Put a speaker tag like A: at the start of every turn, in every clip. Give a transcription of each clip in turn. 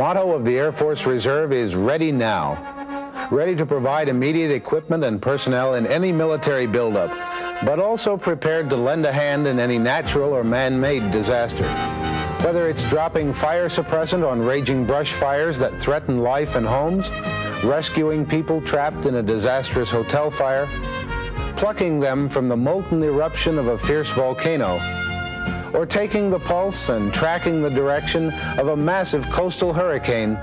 A: motto of the Air Force Reserve is ready now. Ready to provide immediate equipment and personnel in any military buildup, but also prepared to lend a hand in any natural or man-made disaster. Whether it's dropping fire suppressant on raging brush fires that threaten life and homes, rescuing people trapped in a disastrous hotel fire, plucking them from the molten eruption of a fierce volcano, or taking the pulse and tracking the direction of a massive coastal hurricane,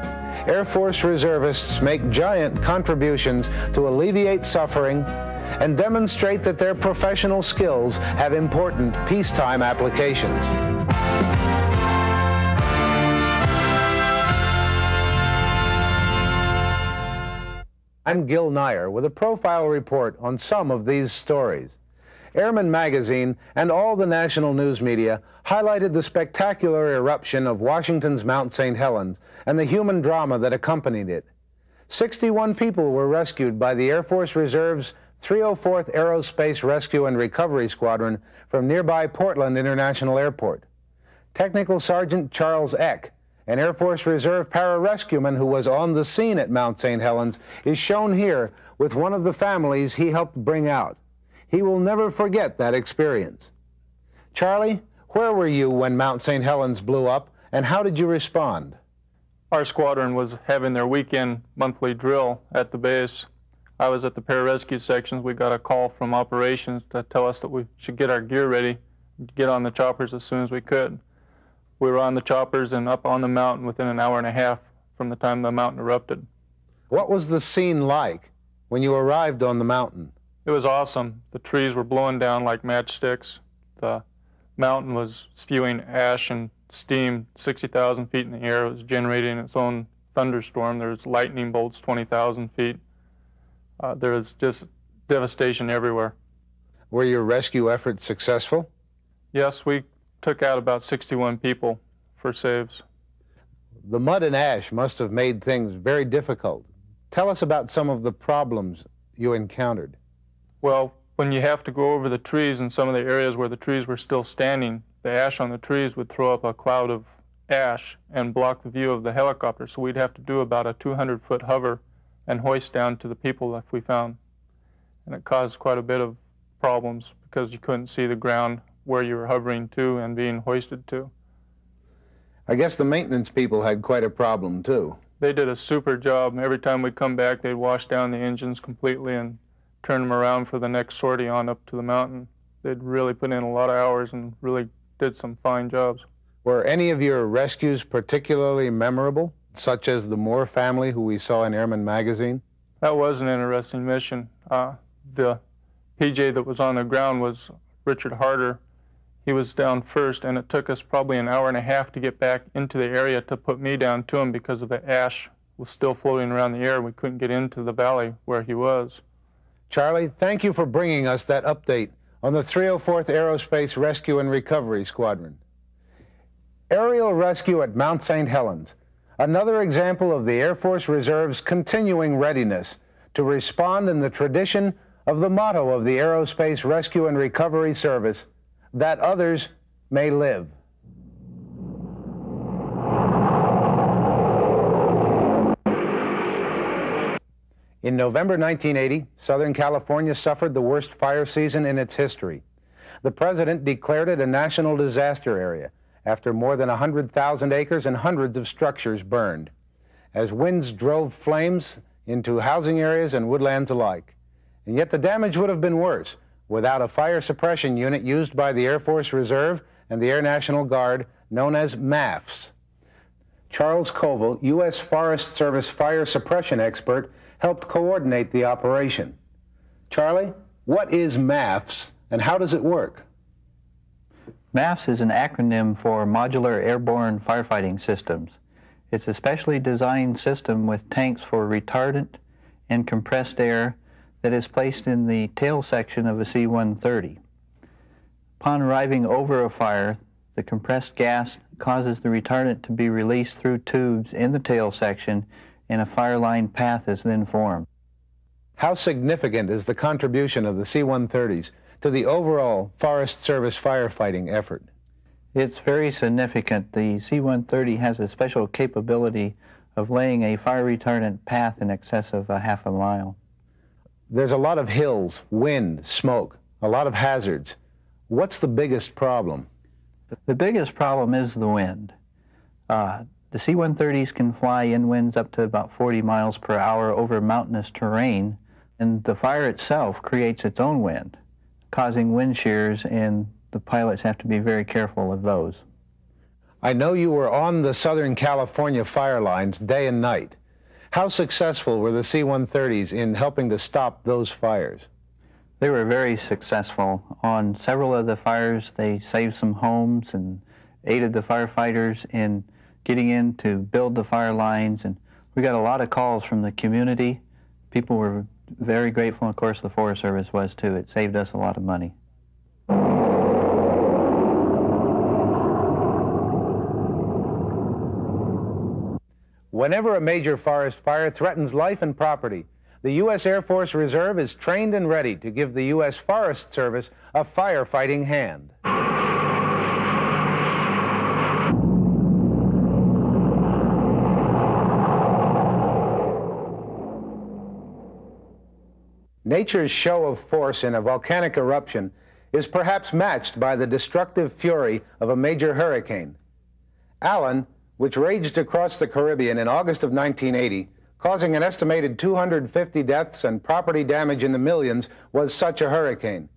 A: Air Force reservists make giant contributions to alleviate suffering and demonstrate that their professional skills have important peacetime applications. I'm Gil Nyer with a profile report on some of these stories. Airman Magazine and all the national news media highlighted the spectacular eruption of Washington's Mount St. Helens and the human drama that accompanied it. 61 people were rescued by the Air Force Reserve's 304th Aerospace Rescue and Recovery Squadron from nearby Portland International Airport. Technical Sergeant Charles Eck an Air Force Reserve pararescueman who was on the scene at Mount St. Helens, is shown here with one of the families he helped bring out. He will never forget that experience. Charlie, where were you when Mount St. Helens blew up, and how did you respond?
B: Our squadron was having their weekend monthly drill at the base. I was at the pararescue sections. We got a call from operations to tell us that we should get our gear ready, get on the choppers as soon as we could we were on the choppers and up on the mountain within an hour and a half from the time the mountain erupted.
A: What was the scene like when you arrived on the mountain?
B: It was awesome. The trees were blowing down like matchsticks. The mountain was spewing ash and steam 60,000 feet in the air. It was generating its own thunderstorm. There was lightning bolts 20,000 feet. Uh, there was just devastation everywhere.
A: Were your rescue efforts successful?
B: Yes, we took out about 61 people for saves.
A: The mud and ash must have made things very difficult. Tell us about some of the problems you encountered.
B: Well, when you have to go over the trees in some of the areas where the trees were still standing, the ash on the trees would throw up a cloud of ash and block the view of the helicopter. So we'd have to do about a 200 foot hover and hoist down to the people if we found. And it caused quite a bit of problems because you couldn't see the ground where you were hovering to and being hoisted to.
A: I guess the maintenance people had quite a problem too.
B: They did a super job. Every time we'd come back, they'd wash down the engines completely and turn them around for the next sortie on up to the mountain. They'd really put in a lot of hours and really did some fine jobs.
A: Were any of your rescues particularly memorable, such as the Moore family who we saw in Airman Magazine?
B: That was an interesting mission. Uh, the PJ that was on the ground was Richard Harder, he was down first, and it took us probably an hour and a half to get back into the area to put me down to him because of the ash was still floating around the air. We couldn't get into the valley where he was.
A: Charlie, thank you for bringing us that update on the 304th Aerospace Rescue and Recovery Squadron. Aerial rescue at Mount St. Helens, another example of the Air Force Reserve's continuing readiness to respond in the tradition of the motto of the Aerospace Rescue and Recovery Service, that others may live. In November 1980, Southern California suffered the worst fire season in its history. The president declared it a national disaster area after more than 100,000 acres and hundreds of structures burned, as winds drove flames into housing areas and woodlands alike. And yet the damage would have been worse without a fire suppression unit used by the Air Force Reserve and the Air National Guard, known as MAFFS. Charles Koval, U.S. Forest Service fire suppression expert, helped coordinate the operation. Charlie, what is MAFFS and how does it work?
C: MAFFS is an acronym for Modular Airborne Firefighting Systems. It's a specially designed system with tanks for retardant and compressed air that is placed in the tail section of a C-130. Upon arriving over a fire, the compressed gas causes the retardant to be released through tubes in the tail section and a fire line path is then formed.
A: How significant is the contribution of the C-130s to the overall Forest Service firefighting effort?
C: It's very significant. The C-130 has a special capability of laying a fire retardant path in excess of a half a mile.
A: There's a lot of hills, wind, smoke, a lot of hazards. What's the biggest problem?
C: The biggest problem is the wind. Uh, the C-130s can fly in winds up to about 40 miles per hour over mountainous terrain, and the fire itself creates its own wind, causing wind shears, and the pilots have to be very careful of those.
A: I know you were on the Southern California fire lines day and night. How successful were the C-130s in helping to stop those fires?
C: They were very successful. On several of the fires, they saved some homes and aided the firefighters in getting in to build the fire lines. And we got a lot of calls from the community. People were very grateful. Of course, the Forest Service was too. It saved us a lot of money.
A: Whenever a major forest fire threatens life and property, the U.S. Air Force Reserve is trained and ready to give the U.S. Forest Service a firefighting hand. Nature's show of force in a volcanic eruption is perhaps matched by the destructive fury of a major hurricane. Allen which raged across the Caribbean in August of 1980, causing an estimated 250 deaths and property damage in the millions, was such a hurricane.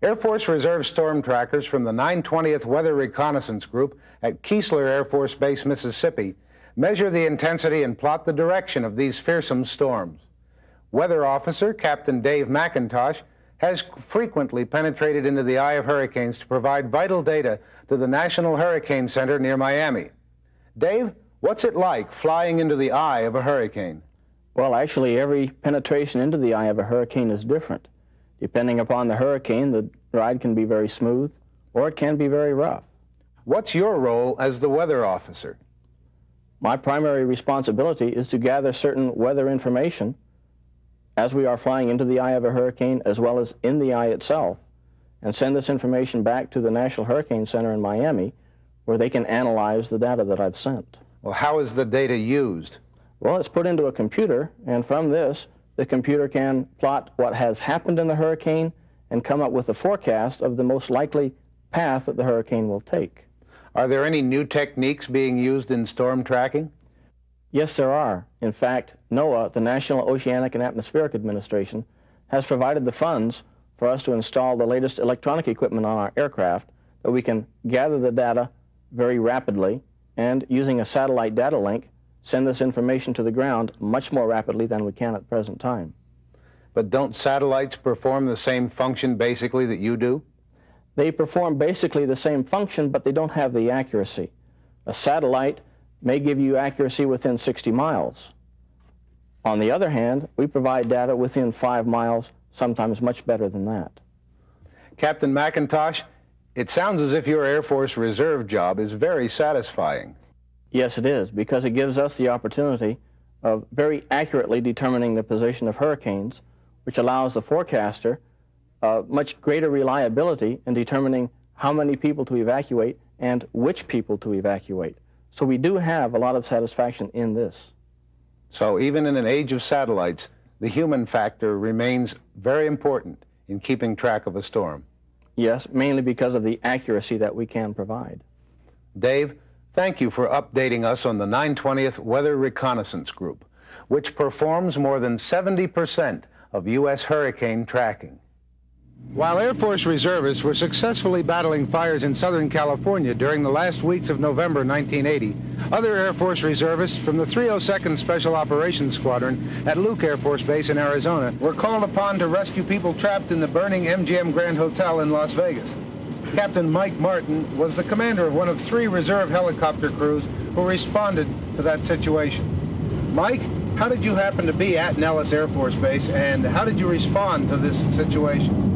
A: Air Force Reserve storm trackers from the 920th Weather Reconnaissance Group at Keesler Air Force Base, Mississippi, measure the intensity and plot the direction of these fearsome storms. Weather officer Captain Dave McIntosh has frequently penetrated into the eye of hurricanes to provide vital data to the National Hurricane Center near Miami. Dave, what's it like flying into the eye of a hurricane?
D: Well, actually, every penetration into the eye of a hurricane is different. Depending upon the hurricane, the ride can be very smooth or it can be very rough.
A: What's your role as the weather officer?
D: My primary responsibility is to gather certain weather information as we are flying into the eye of a hurricane as well as in the eye itself and send this information back to the National Hurricane Center in Miami where they can analyze the data that I've sent.
A: Well, how is the data used?
D: Well, it's put into a computer, and from this, the computer can plot what has happened in the hurricane and come up with a forecast of the most likely path that the hurricane will take.
A: Are there any new techniques being used in storm tracking?
D: Yes, there are. In fact, NOAA, the National Oceanic and Atmospheric Administration, has provided the funds for us to install the latest electronic equipment on our aircraft that we can gather the data very rapidly and using a satellite data link send this information to the ground much more rapidly than we can at present time.
A: But don't satellites perform the same function basically that you do?
D: They perform basically the same function, but they don't have the accuracy. A satellite may give you accuracy within 60 miles. On the other hand, we provide data within five miles, sometimes much better than that.
A: Captain McIntosh, it sounds as if your Air Force Reserve job is very satisfying.
D: Yes, it is, because it gives us the opportunity of very accurately determining the position of hurricanes, which allows the forecaster uh, much greater reliability in determining how many people to evacuate and which people to evacuate. So we do have a lot of satisfaction in this.
A: So even in an age of satellites, the human factor remains very important in keeping track of a storm.
D: Yes, mainly because of the accuracy that we can provide.
A: Dave, thank you for updating us on the 920th Weather Reconnaissance Group, which performs more than 70% of U.S. hurricane tracking. While Air Force reservists were successfully battling fires in Southern California during the last weeks of November 1980, other Air Force reservists from the 302nd Special Operations Squadron at Luke Air Force Base in Arizona were called upon to rescue people trapped in the burning MGM Grand Hotel in Las Vegas. Captain Mike Martin was the commander of one of three reserve helicopter crews who responded to that situation. Mike, how did you happen to be at Nellis Air Force Base and how did you respond to this situation?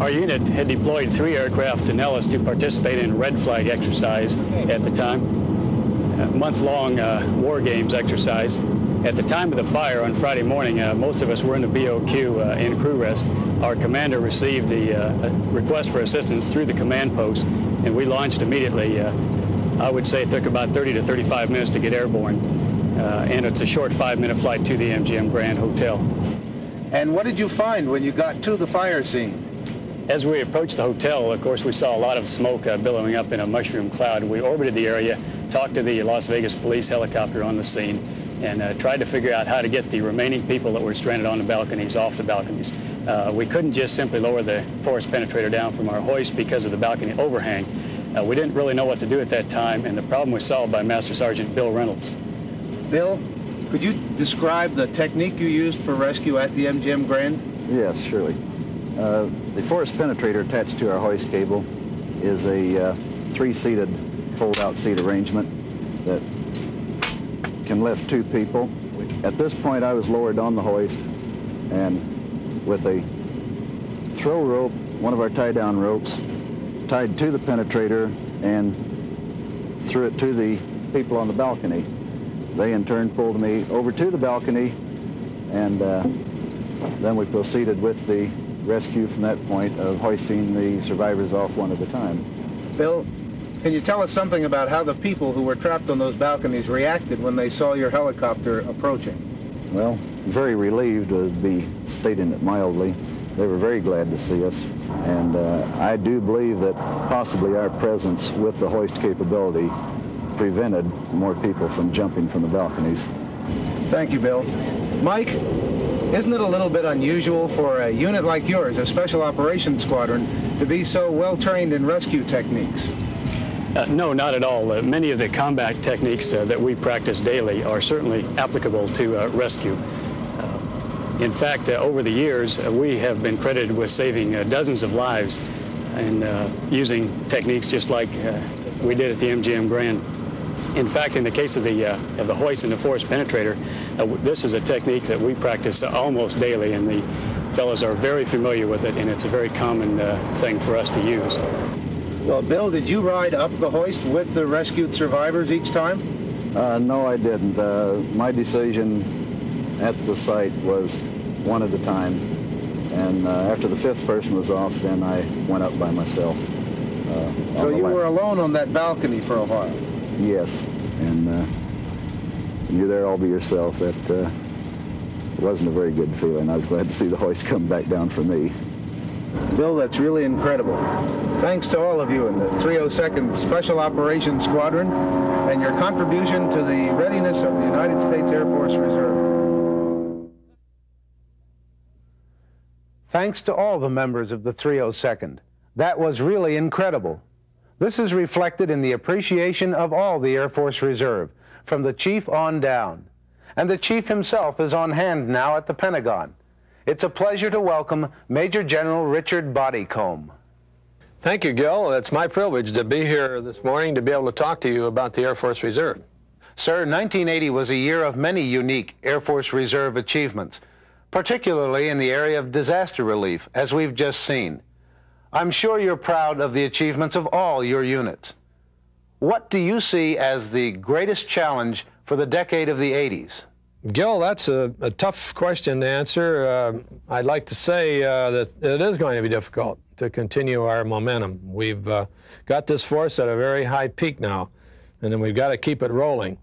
E: Our unit had deployed three aircraft to Nellis to participate in red flag exercise at the time, a month-long uh, war games exercise. At the time of the fire on Friday morning, uh, most of us were in the BOQ uh, in crew rest. Our commander received the uh, request for assistance through the command post, and we launched immediately. Uh, I would say it took about 30 to 35 minutes to get airborne, uh, and it's a short five-minute flight to the MGM Grand Hotel.
A: And what did you find when you got to the fire scene?
E: As we approached the hotel, of course, we saw a lot of smoke uh, billowing up in a mushroom cloud. We orbited the area, talked to the Las Vegas police helicopter on the scene, and uh, tried to figure out how to get the remaining people that were stranded on the balconies off the balconies. Uh, we couldn't just simply lower the force penetrator down from our hoist because of the balcony overhang. Uh, we didn't really know what to do at that time, and the problem was solved by Master Sergeant Bill Reynolds.
A: Bill, could you describe the technique you used for rescue at the MGM Grand?
F: Yes, surely. Uh, the force penetrator attached to our hoist cable is a uh, three-seated fold-out seat arrangement that can lift two people. At this point, I was lowered on the hoist, and with a throw rope, one of our tie-down ropes, tied to the penetrator and threw it to the people on the balcony. They in turn pulled me over to the balcony, and uh, then we proceeded with the rescue from that point of hoisting the survivors off one at a time.
A: Bill, can you tell us something about how the people who were trapped on those balconies reacted when they saw your helicopter approaching?
F: Well, very relieved would be stating it mildly. They were very glad to see us, and uh, I do believe that possibly our presence with the hoist capability prevented more people from jumping from the balconies.
A: Thank you, Bill. Mike, isn't it a little bit unusual for a unit like yours, a Special Operations Squadron, to be so well trained in rescue techniques?
E: Uh, no, not at all. Uh, many of the combat techniques uh, that we practice daily are certainly applicable to uh, rescue. Uh, in fact, uh, over the years, we have been credited with saving dozens of lives and using techniques just like we did at the MGM Grand. In fact, in the case of the, of the hoist and the force penetrator, this is a technique that we practice almost daily, and the fellows are very familiar with it, and it's a very common thing for us to use.
A: Well, Bill, did you ride up the hoist with the rescued survivors each time?
F: Uh, no, I didn't. Uh, my decision at the site was one at a time. And uh, after the fifth person was off, then I went up by myself.
A: Uh, so you were alone on that balcony for a while?
F: Yes. And uh, you're there all by yourself. That uh, wasn't a very good feeling. I was glad to see the hoist come back down for me.
A: Bill, that's really incredible. Thanks to all of you in the 302nd Special Operations Squadron and your contribution to the readiness of the United States Air Force Reserve. Thanks to all the members of the 302nd. That was really incredible. This is reflected in the appreciation of all the Air Force Reserve, from the Chief on down. And the Chief himself is on hand now at the Pentagon. It's a pleasure to welcome Major General Richard Bodycombe.
G: Thank you, Gil. It's my privilege to be here this morning to be able to talk to you about the Air Force Reserve.
A: Sir, 1980 was a year of many unique Air Force Reserve achievements, particularly in the area of disaster relief, as we've just seen. I'm sure you're proud of the achievements of all your units. What do you see as the greatest challenge for the decade of the 80s?
G: Gil, that's a, a, tough question to answer. Uh, I'd like to say uh, that it is going to be difficult to continue our momentum. We've uh, got this force at a very high peak now, and then we've got to keep it rolling.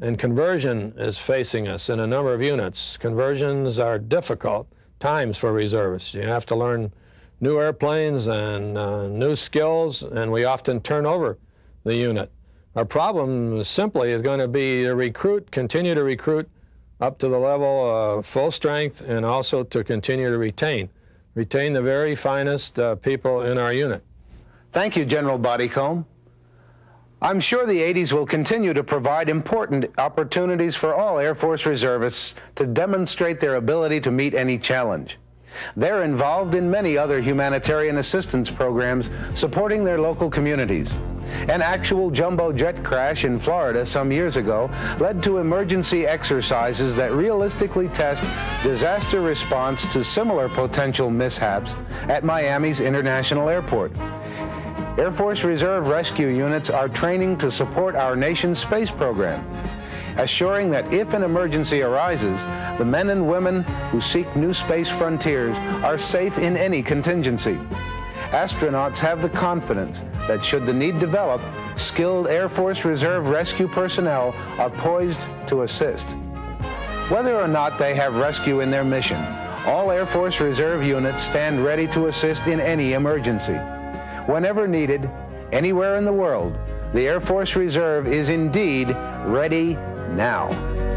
G: And conversion is facing us in a number of units. Conversions are difficult times for reservists. You have to learn new airplanes and uh, new skills, and we often turn over the unit. Our problem simply is going to be to recruit, continue to recruit, up to the level of full strength and also to continue to retain. Retain the very finest uh, people in our unit.
A: Thank you, General Bodycombe. I'm sure the 80s will continue to provide important opportunities for all Air Force reservists to demonstrate their ability to meet any challenge. They're involved in many other humanitarian assistance programs supporting their local communities. An actual jumbo jet crash in Florida some years ago led to emergency exercises that realistically test disaster response to similar potential mishaps at Miami's International Airport. Air Force Reserve rescue units are training to support our nation's space program. Assuring that if an emergency arises, the men and women who seek new space frontiers are safe in any contingency. Astronauts have the confidence that should the need develop, skilled Air Force Reserve rescue personnel are poised to assist. Whether or not they have rescue in their mission, all Air Force Reserve units stand ready to assist in any emergency. Whenever needed, anywhere in the world, the Air Force Reserve is indeed ready now.